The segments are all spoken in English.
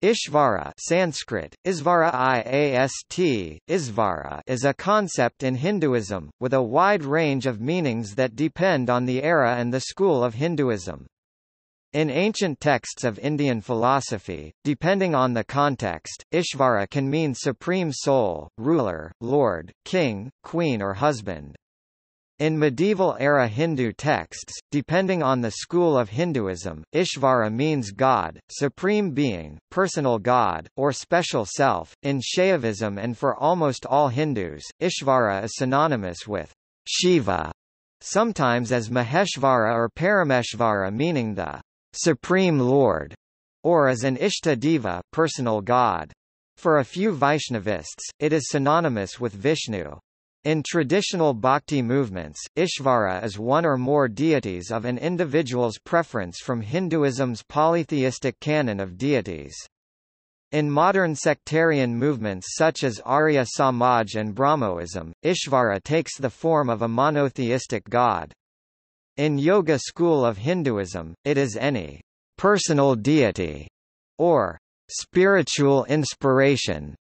Ishvara Sanskrit, Isvara Iast, Isvara is a concept in Hinduism, with a wide range of meanings that depend on the era and the school of Hinduism. In ancient texts of Indian philosophy, depending on the context, Ishvara can mean supreme soul, ruler, lord, king, queen or husband. In medieval-era Hindu texts, depending on the school of Hinduism, Ishvara means God, supreme being, personal God, or special self. In Shaivism and for almost all Hindus, Ishvara is synonymous with Shiva, sometimes as Maheshvara or Parameshvara meaning the supreme lord, or as an Ishta Deva personal god. For a few Vaishnavists, it is synonymous with Vishnu. In traditional bhakti movements, Ishvara is one or more deities of an individual's preference from Hinduism's polytheistic canon of deities. In modern sectarian movements such as Arya Samaj and Brahmoism, Ishvara takes the form of a monotheistic god. In Yoga school of Hinduism, it is any personal deity or spiritual inspiration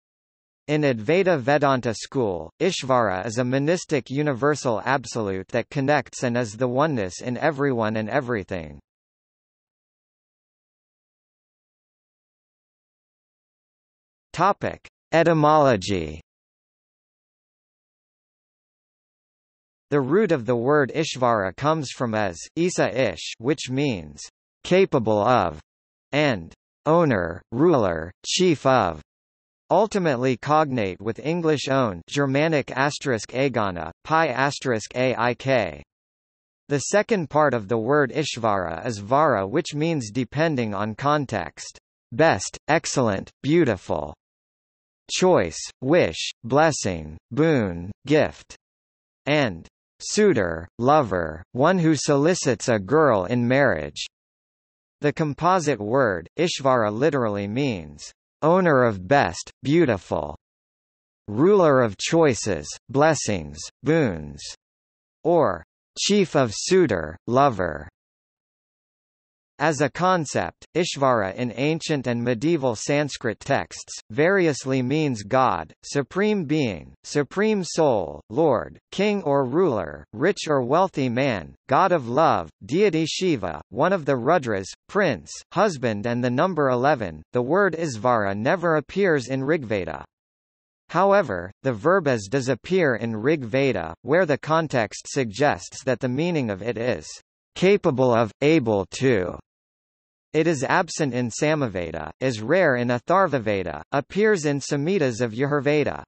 in Advaita Vedanta school, Ishvara is a monistic universal absolute that connects and is the oneness in everyone and everything. Topic: Etymology. The root of the word Ishvara comes from as Isa Ish, which means capable of, and owner, ruler, chief of. Ultimately cognate with English own Germanic asterisk agana, pi asterisk aik. The second part of the word Ishvara is vara which means depending on context. Best, excellent, beautiful. Choice, wish, blessing, boon, gift. And suitor, lover, one who solicits a girl in marriage. The composite word, Ishvara literally means owner of best, beautiful, ruler of choices, blessings, boons, or chief of suitor, lover. As a concept, Ishvara in ancient and medieval Sanskrit texts, variously means God, supreme being, supreme soul, lord, king or ruler, rich or wealthy man, god of love, deity Shiva, one of the Rudras, prince, husband and the number 11. The word Isvara never appears in Rigveda. However, the verb as does appear in Rig Veda, where the context suggests that the meaning of it is capable of, able to. It is absent in Samaveda, is rare in Atharvaveda, appears in Samhitas of Yajurveda.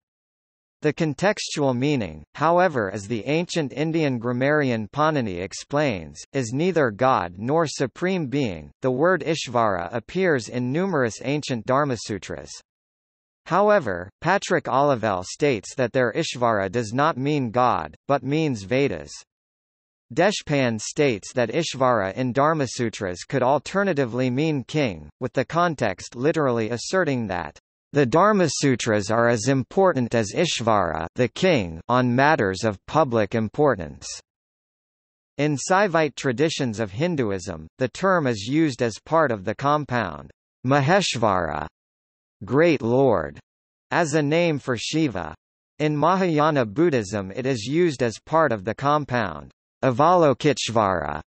The contextual meaning, however as the ancient Indian grammarian Panini explains, is neither God nor supreme being. The word Ishvara appears in numerous ancient Dharmasutras. However, Patrick Olivelle states that their Ishvara does not mean God, but means Vedas. Deshpande states that Ishvara in Dharmasutras could alternatively mean king, with the context literally asserting that the Dharmasutras are as important as Ishvara the king on matters of public importance. In Saivite traditions of Hinduism, the term is used as part of the compound Maheshvara, Great Lord, as a name for Shiva. In Mahayana Buddhism it is used as part of the compound Avalokiteshvara,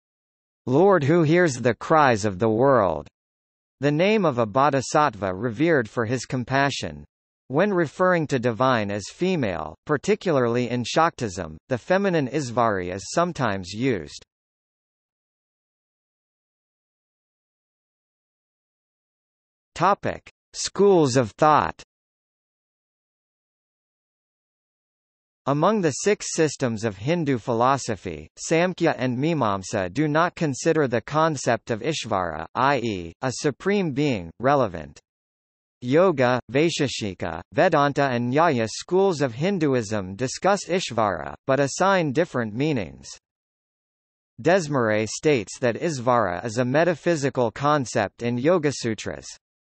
Lord who hears the cries of the world, the name of a bodhisattva revered for his compassion. When referring to divine as female, particularly in Shaktism, the feminine Isvari is sometimes used. Topic: Schools of thought. Among the six systems of Hindu philosophy, Samkhya and Mimamsa do not consider the concept of Ishvara, i.e., a supreme being, relevant. Yoga, Vaisheshika, Vedanta and Nyaya schools of Hinduism discuss Ishvara, but assign different meanings. Desmarais states that Isvara is a metaphysical concept in Yogasutras.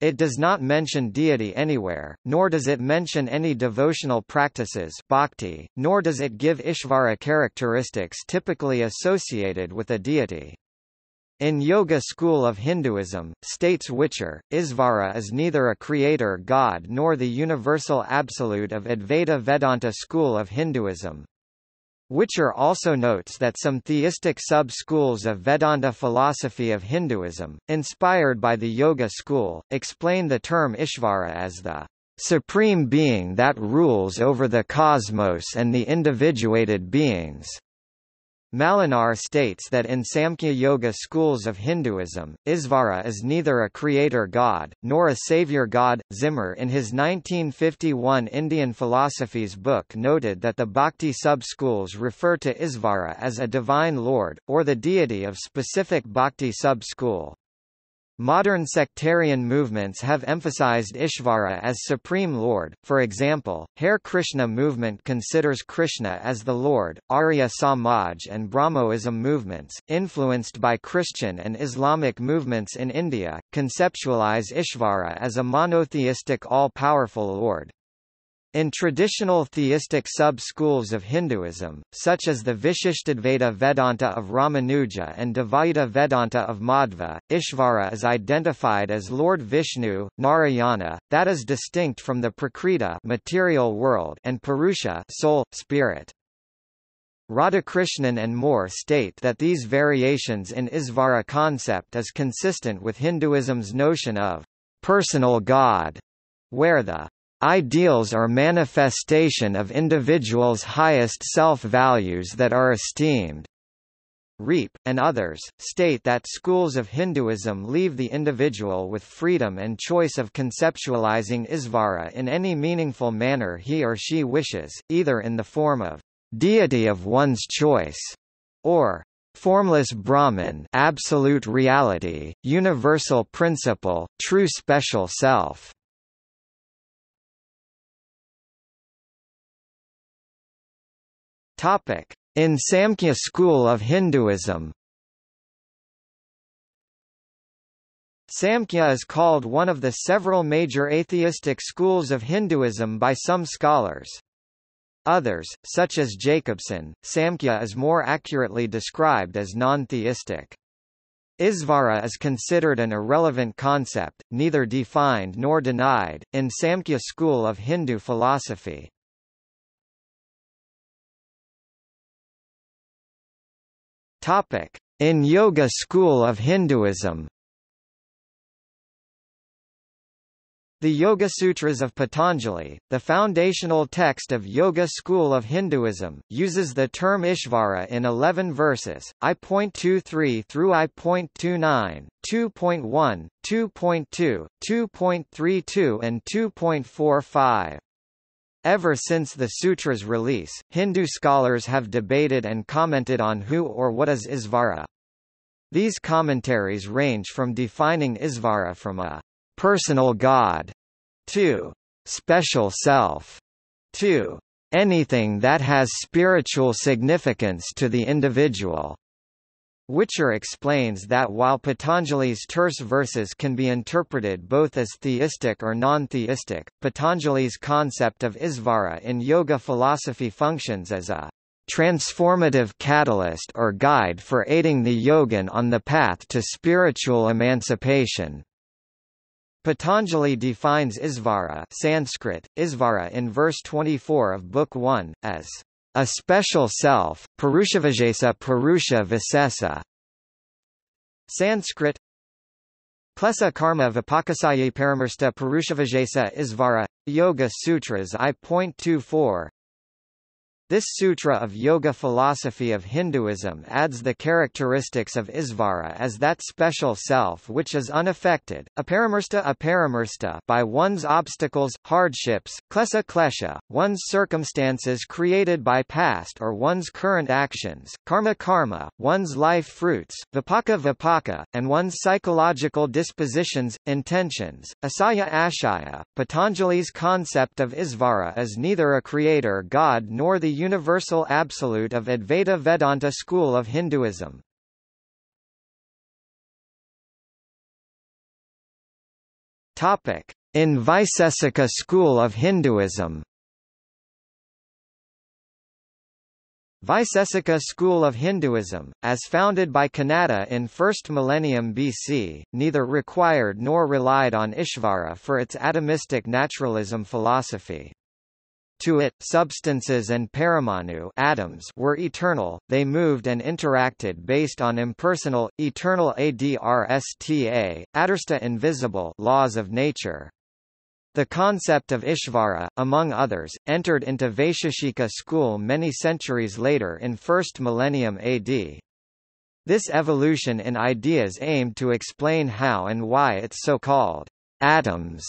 It does not mention deity anywhere, nor does it mention any devotional practices bhakti, nor does it give Ishvara characteristics typically associated with a deity. In Yoga school of Hinduism, states Whicher, Isvara is neither a creator god nor the universal absolute of Advaita Vedanta school of Hinduism. Whicher also notes that some theistic sub-schools of Vedanta philosophy of Hinduism, inspired by the Yoga school, explain the term Ishvara as the supreme being that rules over the cosmos and the individuated beings. Malinar states that in Samkhya Yoga schools of Hinduism, Isvara is neither a creator god, nor a savior god. Zimmer in his 1951 Indian Philosophies book noted that the Bhakti sub-schools refer to Isvara as a divine lord, or the deity of specific Bhakti sub-school. Modern sectarian movements have emphasized Ishvara as Supreme Lord, for example, Hare Krishna movement considers Krishna as the Lord, Arya Samaj and Brahmoism movements, influenced by Christian and Islamic movements in India, conceptualize Ishvara as a monotheistic all-powerful Lord. In traditional theistic sub-schools of Hinduism, such as the Vishishtadvaita Vedanta of Ramanuja and Dvaita Vedanta of Madhva, Ishvara is identified as Lord Vishnu, Narayana, that is distinct from the Prakriti material world and Purusha soul, spirit. Radhakrishnan and more state that these variations in Isvara concept is consistent with Hinduism's notion of personal God, where the Ideals are manifestation of individuals' highest self-values that are esteemed. Riepe, and others, state that schools of Hinduism leave the individual with freedom and choice of conceptualizing Isvara in any meaningful manner he or she wishes, either in the form of deity of one's choice, or formless Brahman absolute reality, universal principle, true special self. In Samkhya school of Hinduism Samkhya is called one of the several major atheistic schools of Hinduism by some scholars. Others, such as Jacobson, Samkhya is more accurately described as non-theistic. Isvara is considered an irrelevant concept, neither defined nor denied, in Samkhya school of Hindu philosophy. Topic: In Yoga school of Hinduism. The Yoga Sutras of Patanjali, the foundational text of Yoga school of Hinduism, uses the term Ishvara in 11 verses, I.23 through I.29, 2.1, 2.2, 2.32 and 2.45. Ever since the sutra's release, Hindu scholars have debated and commented on who or what is Isvara. These commentaries range from defining Isvara from a personal god to special self to anything that has spiritual significance to the individual. Whicher explains that while Patanjali's terse verses can be interpreted both as theistic or non-theistic, Patanjali's concept of Isvara in yoga philosophy functions as a transformative catalyst or guide for aiding the yogin on the path to spiritual emancipation. Patanjali defines Isvara Sanskrit, Isvara in verse 24 of Book 1, as a special self, Purushavisesa Purusha Visesa. Sanskrit Klesa Karma Vipakasaye Paramarsta Purushavajesa Isvara, Yoga Sutras I.24 this sutra of yoga philosophy of Hinduism adds the characteristics of Isvara as that special self which is unaffected, aparamarsta aparamarsta by one's obstacles, hardships, klesa klesha, one's circumstances created by past or one's current actions, karma karma, one's life fruits, vipaka vipaka, and one's psychological dispositions, intentions, asaya ashaya. Patanjali's concept of Isvara is neither a creator god nor the universal absolute of Advaita Vedanta school of Hinduism. Topic: In Vaisesika school of Hinduism. Vaisesika school of Hinduism, as founded by Kanada in 1st millennium BC, neither required nor relied on Ishvara for its atomistic naturalism philosophy. To it, substances and paramanu atoms were eternal, they moved and interacted based on impersonal, eternal adrsta, adarsta invisible laws of nature. The concept of Ishvara, among others, entered into Vaisheshika school many centuries later in 1st millennium AD. This evolution in ideas aimed to explain how and why its so-called atoms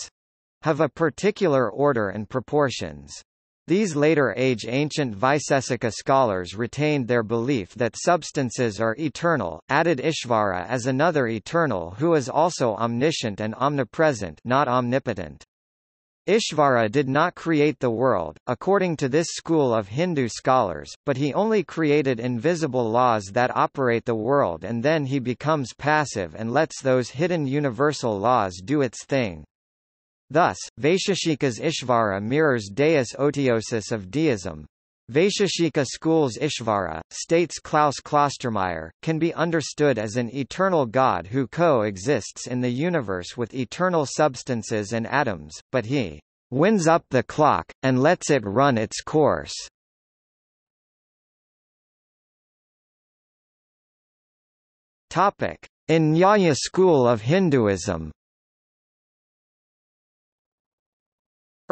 have a particular order and proportions. These later-age ancient Vaisesika scholars retained their belief that substances are eternal, added Ishvara as another eternal who is also omniscient and omnipresent not omnipotent. Ishvara did not create the world, according to this school of Hindu scholars, but he only created invisible laws that operate the world and then he becomes passive and lets those hidden universal laws do its thing. Thus, Vaisheshika's Ishvara mirrors Deus Otiosus of deism, Vaisheshika school's Ishvara, states Klaus Klostermaier, can be understood as an eternal God who co-exists in the universe with eternal substances and atoms, but he winds up the clock, and lets it run its course. In Nyaya school of Hinduism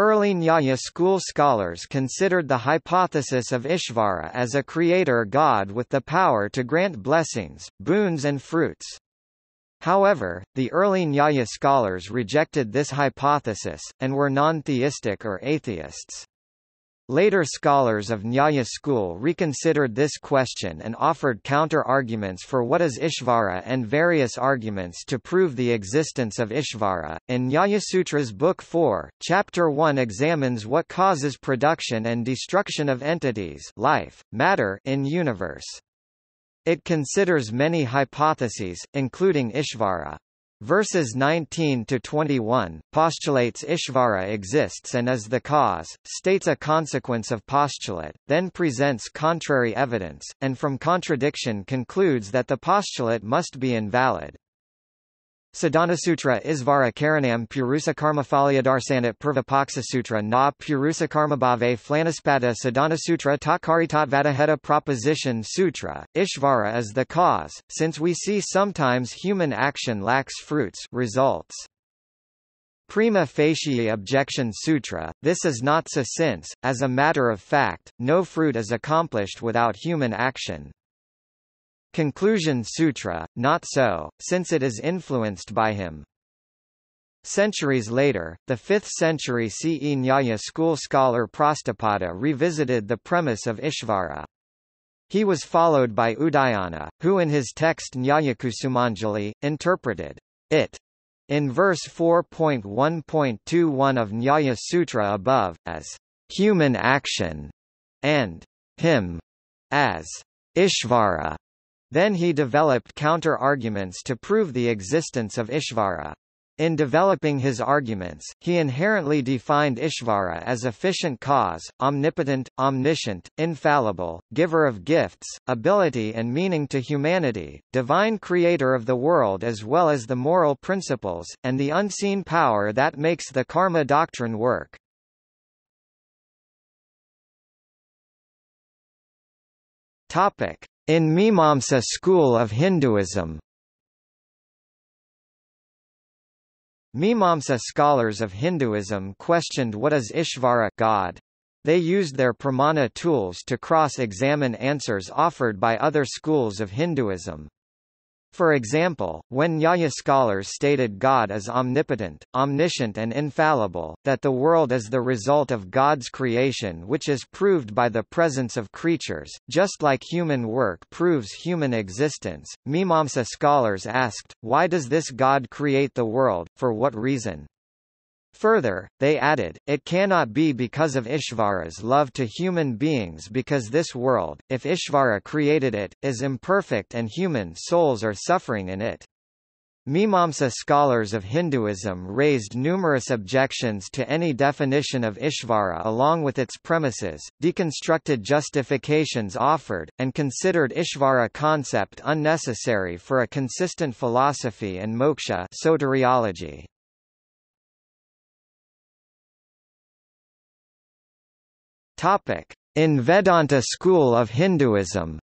Early Nyaya school scholars considered the hypothesis of Ishvara as a creator god with the power to grant blessings, boons and fruits. However, the early Nyaya scholars rejected this hypothesis, and were non-theistic or atheists. Later scholars of Nyaya school reconsidered this question and offered counter-arguments for what is Ishvara and various arguments to prove the existence of Ishvara. In Nyaya Sutras Book 4, Chapter 1 examines what causes production and destruction of entities life, matter in universe. It considers many hypotheses, including Ishvara. Verses 19 to 21 postulates Ishvara exists and is the cause, states a consequence of postulate, then presents contrary evidence, and from contradiction concludes that the postulate must be invalid. Sadhanasutra Isvara Karanam Purusa Karmaphalyadarsanat Purvapaksa Na Purusa Karmabhave Flanaspata Sadhanasutra Takaritatvadah Proposition Sutra, Ishvara is the cause, since we see sometimes human action lacks fruits results. Prima facie objection sutra, this is not so since, as a matter of fact, no fruit is accomplished without human action. Conclusion Sutra, not so, since it is influenced by him. Centuries later, the 5th century CE Nyaya school scholar Prashastapada revisited the premise of Ishvara. He was followed by Udayana, who in his text Nyayakusumanjali, interpreted it in verse 4.1.21 of Nyaya Sutra above, as human action, and him as Ishvara. Then he developed counter-arguments to prove the existence of Ishvara. In developing his arguments, he inherently defined Ishvara as efficient cause, omnipotent, omniscient, infallible, giver of gifts, ability and meaning to humanity, divine creator of the world as well as the moral principles, and the unseen power that makes the karma doctrine work. Topic. In Mimamsa school of Hinduism Mimamsa scholars of Hinduism questioned what is Ishvara God. They used their pramana tools to cross-examine answers offered by other schools of Hinduism. For example, when Nyaya scholars stated God is omnipotent, omniscient and infallible, that the world is the result of God's creation which is proved by the presence of creatures, just like human work proves human existence, Mimamsa scholars asked, why does this God create the world, for what reason? Further, they added, it cannot be because of Ishvara's love to human beings because this world, if Ishvara created it, is imperfect and human souls are suffering in it. Mimamsa scholars of Hinduism raised numerous objections to any definition of Ishvara along with its premises, deconstructed justifications offered, and considered Ishvara concept unnecessary for a consistent philosophy and moksha soteriology. In Vedanta school of Hinduism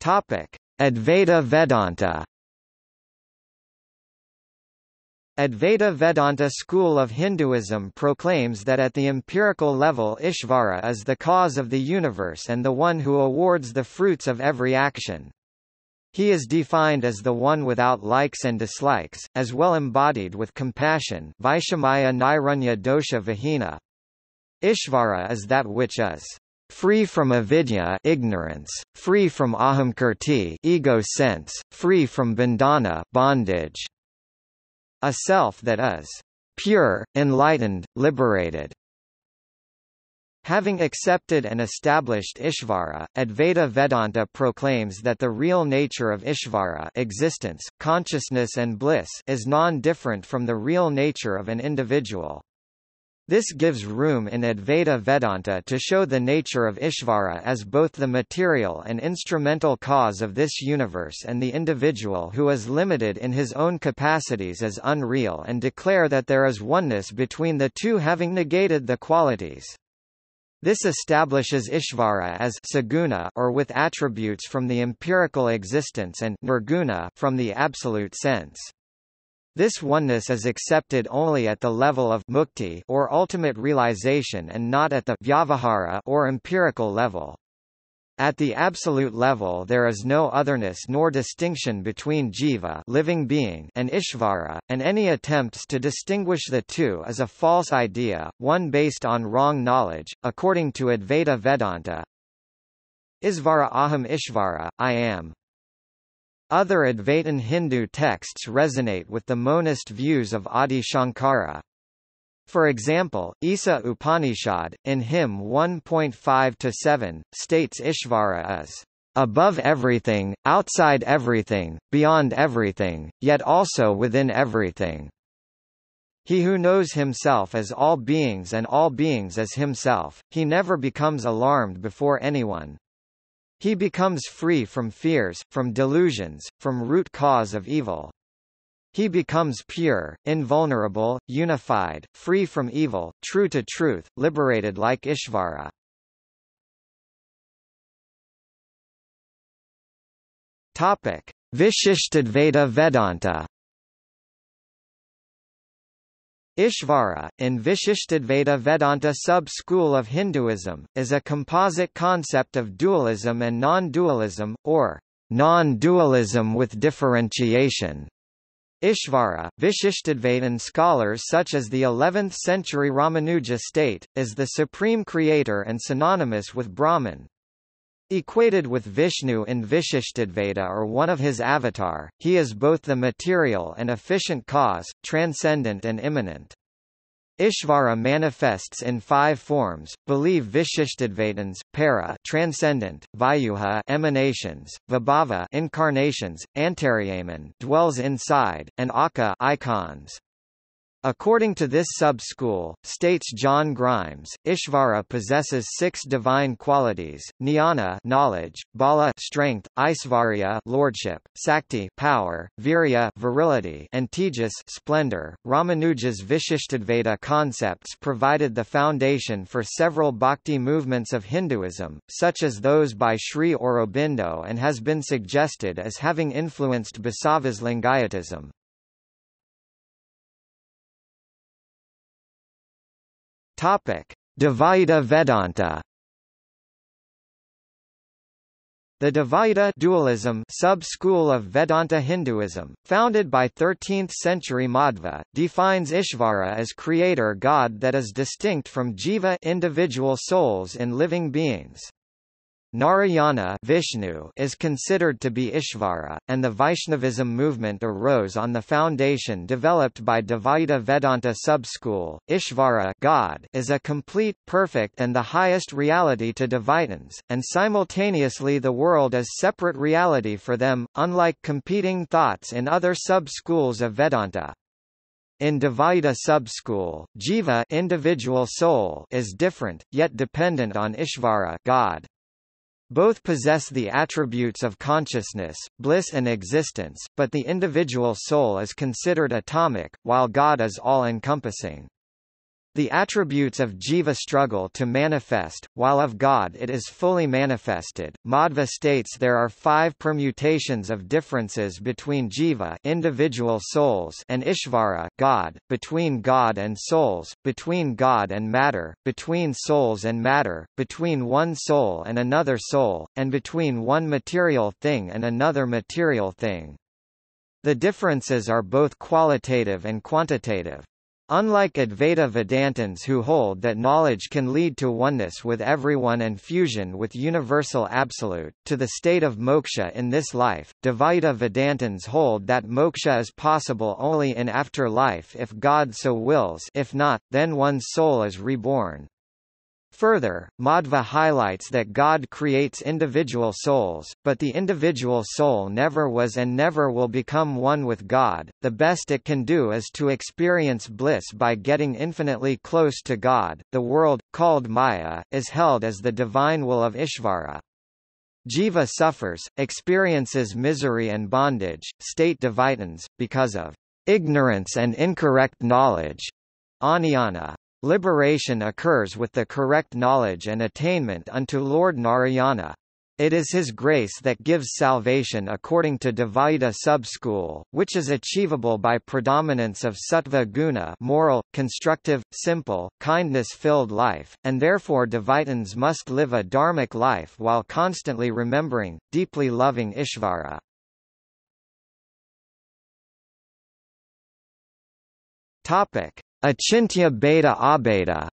Topic: Advaita Vedanta. Advaita Vedanta school of Hinduism proclaims that at the empirical level Ishvara is the cause of the universe and the one who awards the fruits of every action. He is defined as the one without likes and dislikes, as well embodied with compassion Vaishamaya Nairunya Dosha Vihina. Ishvara is that which is free from avidya ignorance, free from ahamkirti ego sense, free from bandhana bondage. A self that is pure, enlightened, liberated. Having accepted and established Ishvara, Advaita Vedanta proclaims that the real nature of Ishvara existence, consciousness and bliss is non-different from the real nature of an individual. This gives room in Advaita Vedanta to show the nature of Ishvara as both the material and instrumental cause of this universe and the individual who is limited in his own capacities as unreal and declare that there is oneness between the two having negated the qualities. This establishes Ishvara as saguna or with attributes from the empirical existence and nirguna from the absolute sense. This oneness is accepted only at the level of mukti or ultimate realization and not at the vyavahara or empirical level. At the absolute level there is no otherness nor distinction between jiva living being and ishvara, and any attempts to distinguish the two is a false idea, one based on wrong knowledge, according to Advaita Vedanta. Isvara aham ishvara, I am. Other Advaitin Hindu texts resonate with the monist views of Adi Shankara. For example, Isa Upanishad, in hymn 1.5-7, states Ishvara is above everything, outside everything, beyond everything, yet also within everything. He who knows himself as all beings and all beings as himself, he never becomes alarmed before anyone. He becomes free from fears, from delusions, from root cause of evil. He becomes pure, invulnerable, unified, free from evil, true to truth, liberated like Ishvara. Topic: Vishishtadvaita Vedanta Ishvara, in Vishishtadvaita Vedanta sub-school of Hinduism, is a composite concept of dualism and non-dualism, or non-dualism with differentiation. Ishvara, Vishishtadvaitin scholars such as the 11th-century Ramanuja state, is the supreme creator and synonymous with Brahman. Equated with Vishnu in Vishishtadvaita or one of his avatar, he is both the material and efficient cause, transcendent and immanent. Ishvara manifests in five forms, believe Vishishtadvaitins, para transcendent, Vyuha emanations, Vibhava incarnations, Antaryaman dwells inside, and Aka icons. According to this sub-school, states John Grimes, Ishvara possesses six divine qualities: Jnana, knowledge; Bala, strength; Aisvarya, lordship; Sakti, power; Virya, virility; and Tejas, splendor. Ramanuja's Vishishtadvaita concepts provided the foundation for several bhakti movements of Hinduism, such as those by Sri Aurobindo, and has been suggested as having influenced Basava's Lingayatism. Topic: Dvaita Vedanta. The Dvaita dualism sub-school of Vedanta Hinduism, founded by 13th-century Madhva, defines Ishvara as creator god that is distinct from jiva individual souls in living beings. Narayana Vishnu is considered to be Ishvara, and the Vaishnavism movement arose on the foundation developed by Dvaita Vedanta sub-school. Ishvara God is a complete, perfect and the highest reality to Dvaitins, and simultaneously the world is separate reality for them, unlike competing thoughts in other sub-schools of Vedanta. In Dvaita sub-school, Jiva individual soul is different, yet dependent on Ishvara God. Both possess the attributes of consciousness, bliss and existence, but the individual soul is considered atomic, while God is all-encompassing. The attributes of jiva struggle to manifest, while of God it is fully manifested. Madhva states there are five permutations of differences between jiva individual souls and Ishvara God, between God and souls, between God and matter, between souls and matter, between one soul and another soul, and between one material thing and another material thing. The differences are both qualitative and quantitative. Unlike Advaita Vedantins who hold that knowledge can lead to oneness with everyone and fusion with universal absolute, to the state of moksha in this life, Dvaita Vedantins hold that moksha is possible only in afterlife if God so wills if not, then one's soul is reborn. Further, Madhva highlights that God creates individual souls, but the individual soul never was and never will become one with God. The best it can do is to experience bliss by getting infinitely close to God. The world, called Maya, is held as the divine will of Ishvara. Jiva suffers, experiences misery and bondage, state Dvaitins, because of ignorance and incorrect knowledge. Aniyana. Liberation occurs with the correct knowledge and attainment unto Lord Narayana. It is His grace that gives salvation according to Dvaita sub-school, which is achievable by predominance of sattva guna moral, constructive, simple, kindness-filled life, and therefore Dvaitins must live a dharmic life while constantly remembering, deeply loving Ishvara. Topic. Achintya Bheda Abheda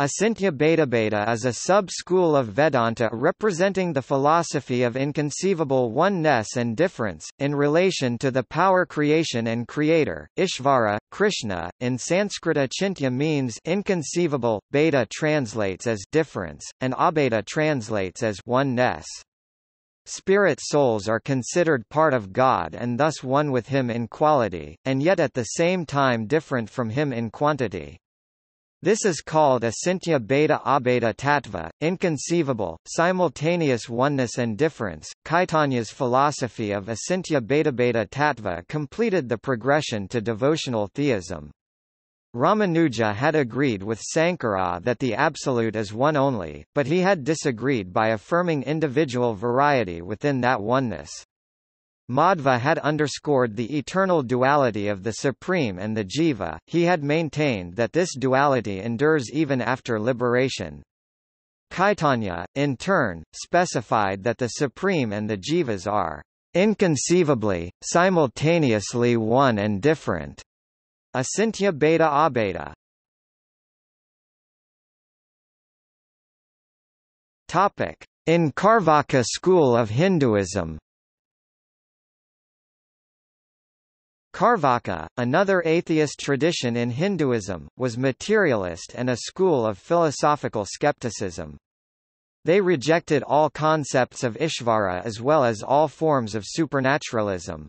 Achintya Bheda Beta is a sub-school of Vedanta representing the philosophy of inconceivable oneness and difference, in relation to the power creation and creator, Ishvara, Krishna. In Sanskrit Achintya means inconceivable, Bheda translates as difference, and Abheda translates as oneness. Spirit souls are considered part of God and thus one with Him in quality, and yet at the same time different from Him in quantity. This is called Achintya Bheda Abheda Tattva, inconceivable, simultaneous oneness and difference. Caitanya's philosophy of Achintya Bheda Beta Tattva completed the progression to devotional theism. Ramanuja had agreed with Sankara that the absolute is one only, but he had disagreed by affirming individual variety within that oneness. Madhva had underscored the eternal duality of the Supreme and the Jiva, he had maintained that this duality endures even after liberation. Caitanya, in turn, specified that the Supreme and the Jivas are inconceivably, simultaneously one and different. Achintya bheda abheda Topic. In Carvaka school of Hinduism Carvaka, another atheist tradition in Hinduism, was materialist and a school of philosophical skepticism. They rejected all concepts of Ishvara as well as all forms of supernaturalism.